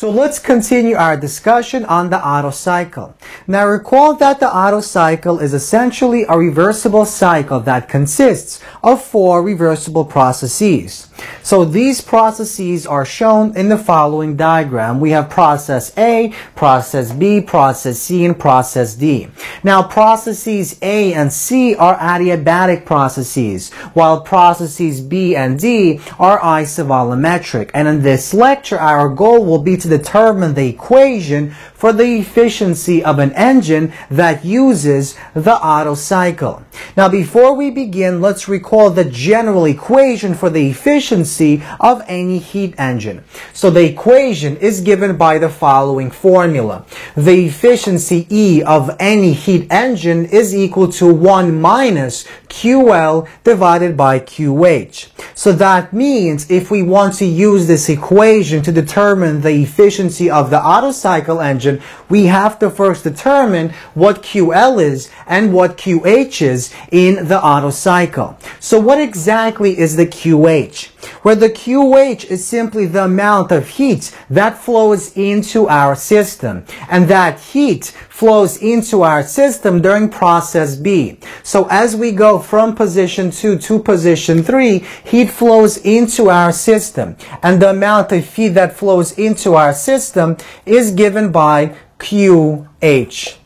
So let's continue our discussion on the Otto cycle. Now recall that the Otto cycle is essentially a reversible cycle that consists of four reversible processes. So these processes are shown in the following diagram. We have process A, process B, process C, and process D. Now processes A and C are adiabatic processes, while processes B and D are isovolumetric. And in this lecture, our goal will be to determine the equation for the efficiency of an engine that uses the Otto cycle. Now before we begin, let's recall the general equation for the efficiency of any heat engine. So the equation is given by the following formula. The efficiency E of any heat engine is equal to 1 minus QL divided by QH. So that means if we want to use this equation to determine the efficiency of the Otto cycle engine, we have to first determine what QL is and what QH is in the Otto cycle. So what exactly is the QH? Where the QH is simply the amount of heat that flows into our system. And that heat flows into our system during process B. So as we go from position 2 to position 3, heat flows into our system. And the amount of heat that flows into our system is given by QH.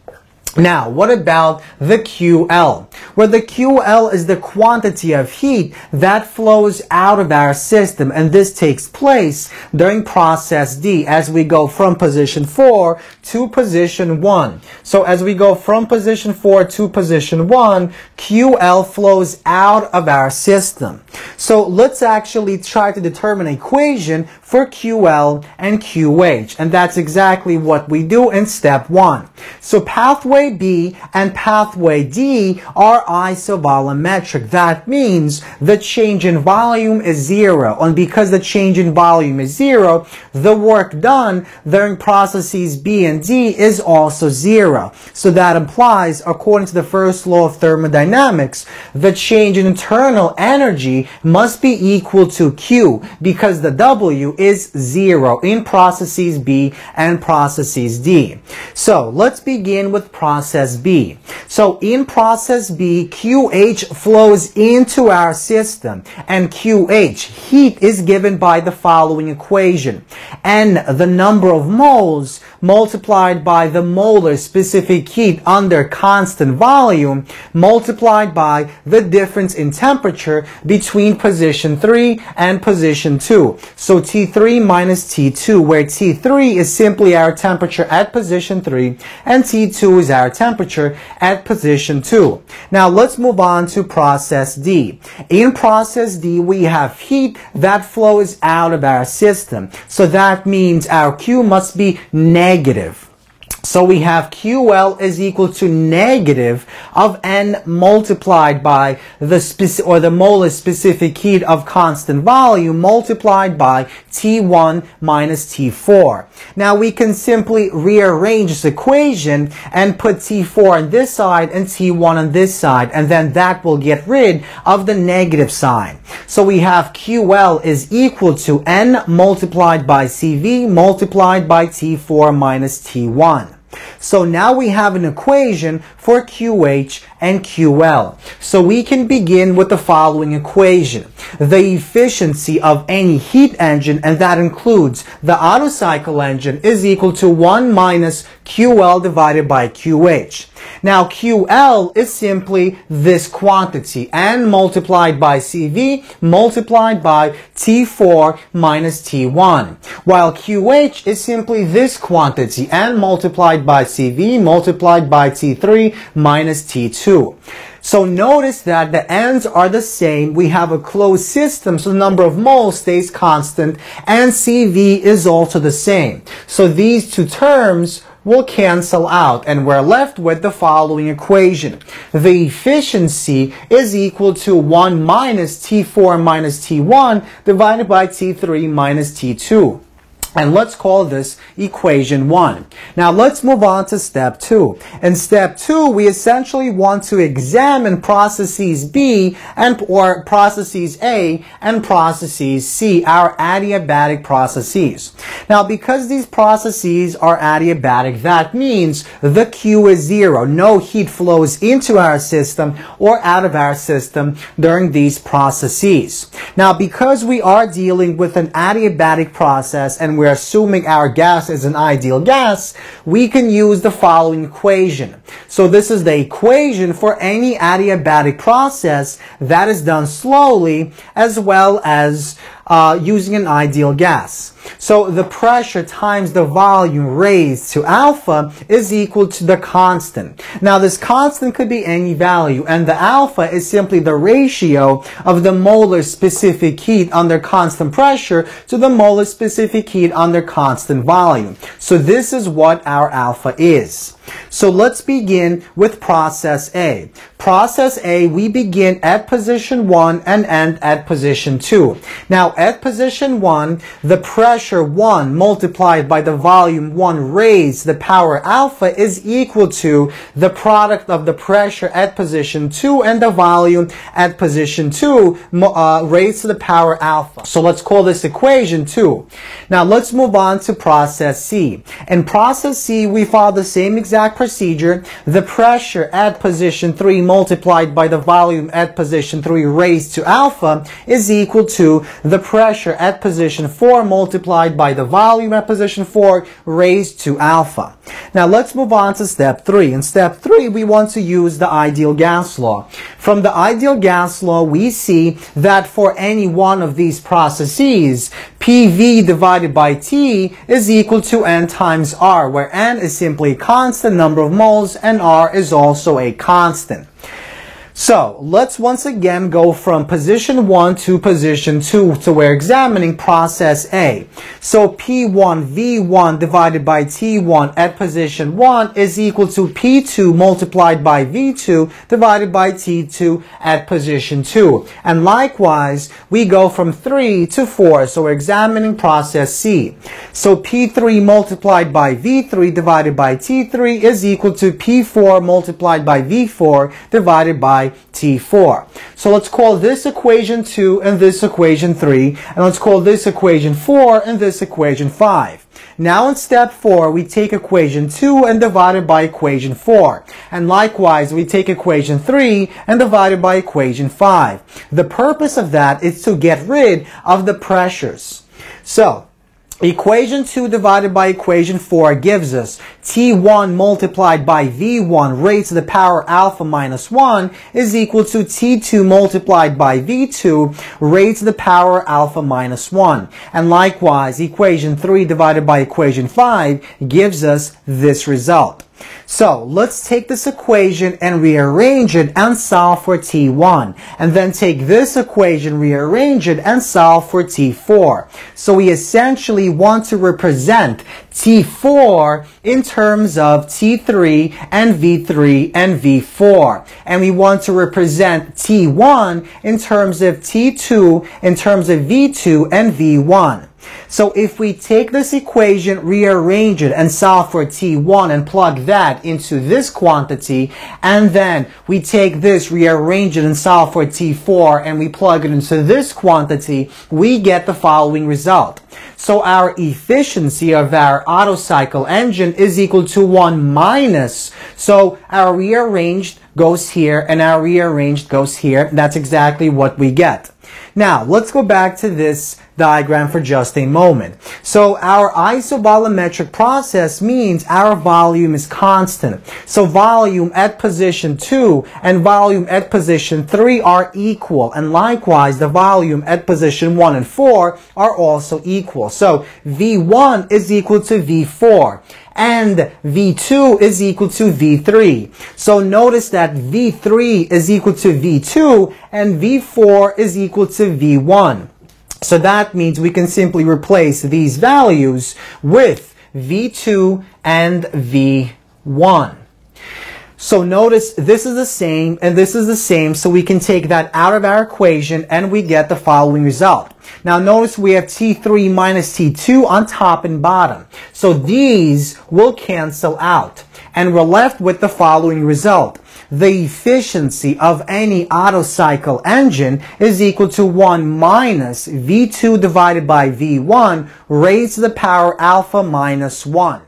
Now, what about the QL? Where the QL is the quantity of heat that flows out of our system, and this takes place during process D as we go from position 4 to position 1. So as we go from position 4 to position 1, QL flows out of our system. So let's actually try to determine an equation for QL and QH, and that's exactly what we do in step 1. So pathway pathway B and pathway D are isovolumetric. That means the change in volume is zero. And because the change in volume is zero, the work done during processes B and D is also zero. So that implies, according to the first law of thermodynamics, the change in internal energy must be equal to Q because the W is zero in processes B and processes D. So let's begin with process process B. So in process B, QH flows into our system and QH, heat, is given by the following equation. N, the number of moles multiplied by the molar specific heat under constant volume multiplied by the difference in temperature between position 3 and position 2. So T3 minus T2 where T3 is simply our temperature at position 3 and T2 is our temperature at position 2. Now let's move on to process D. In process D we have heat that flows out of our system. So that means our Q must be negative negative. So we have QL is equal to negative of N multiplied by the specific or the molar specific heat of constant volume multiplied by T1 minus T4. Now we can simply rearrange this equation and put T4 on this side and T1 on this side and then that will get rid of the negative sign. So we have QL is equal to N multiplied by CV multiplied by T4 minus T1. So now we have an equation for QH and QL. So we can begin with the following equation. The efficiency of any heat engine, and that includes the Otto cycle engine, is equal to 1 minus QL divided by QH. Now QL is simply this quantity, N multiplied by CV multiplied by T4 minus T1. While QH is simply this quantity, N multiplied by CV multiplied by T3 minus T2. So notice that the ends are the same. We have a closed system, so the number of moles stays constant, and CV is also the same. So these two terms will cancel out and we're left with the following equation. The efficiency is equal to 1 minus T4 minus T1 divided by T3 minus T2. And let's call this equation one. Now let's move on to step two. In step two, we essentially want to examine processes B and or processes A and processes C, our adiabatic processes. Now because these processes are adiabatic, that means the Q is zero. No heat flows into our system or out of our system during these processes. Now because we are dealing with an adiabatic process and we're assuming our gas is an ideal gas, we can use the following equation. So this is the equation for any adiabatic process that is done slowly as well as uh, using an ideal gas. So the pressure times the volume raised to alpha is equal to the constant. Now this constant could be any value and the alpha is simply the ratio of the molar specific heat under constant pressure to the molar specific heat under constant volume. So this is what our alpha is. So let's begin with process A. Process A, we begin at position 1 and end at position 2. Now at position 1, the pressure 1 multiplied by the volume 1 raised to the power alpha is equal to the product of the pressure at position 2 and the volume at position 2 uh, raised to the power alpha. So let's call this equation 2. Now let's move on to process C. In process C, we follow the same exact procedure. The pressure at position 3 multiplied by the volume at position 3 raised to alpha is equal to the pressure at position 4 multiplied by the volume at position 4 raised to alpha. Now let's move on to step 3. In step 3 we want to use the ideal gas law. From the ideal gas law we see that for any one of these processes PV divided by T is equal to N times R where N is simply a constant number of moles and R is also a constant. So let's once again go from position 1 to position 2. So we're examining process A. So P1 V1 divided by T1 at position 1 is equal to P2 multiplied by V2 divided by T2 at position 2. And likewise, we go from 3 to 4. So we're examining process C. So P3 multiplied by V3 divided by T3 is equal to P4 multiplied by V4 divided by by T4. So let's call this equation 2 and this equation 3, and let's call this equation 4 and this equation 5. Now in step 4, we take equation 2 and divide it by equation 4. And likewise, we take equation 3 and divide it by equation 5. The purpose of that is to get rid of the pressures. So, Equation 2 divided by equation 4 gives us T1 multiplied by V1 raised to the power alpha minus 1 is equal to T2 multiplied by V2 raised to the power alpha minus 1. And likewise, equation 3 divided by equation 5 gives us this result. So let's take this equation and rearrange it and solve for T1. And then take this equation, rearrange it and solve for T4. So we essentially want to represent T4 in terms of T3 and V3 and V4. And we want to represent T1 in terms of T2, in terms of V2 and V1. So if we take this equation, rearrange it, and solve for T1 and plug that into this quantity, and then we take this, rearrange it, and solve for T4, and we plug it into this quantity, we get the following result. So our efficiency of our Otto cycle engine is equal to 1 minus. So our rearranged goes here and our rearranged goes here. That's exactly what we get. Now, let's go back to this diagram for just a moment. So our isovolumetric process means our volume is constant. So volume at position 2 and volume at position 3 are equal. And likewise, the volume at position 1 and 4 are also equal. So V1 is equal to V4 and V2 is equal to V3. So notice that V3 is equal to V2 and V4 is equal to V1. So that means we can simply replace these values with V2 and V1. So notice this is the same and this is the same, so we can take that out of our equation and we get the following result. Now notice we have T3 minus T2 on top and bottom. So these will cancel out. And we're left with the following result. The efficiency of any Otto cycle engine is equal to 1 minus V2 divided by V1 raised to the power alpha minus 1.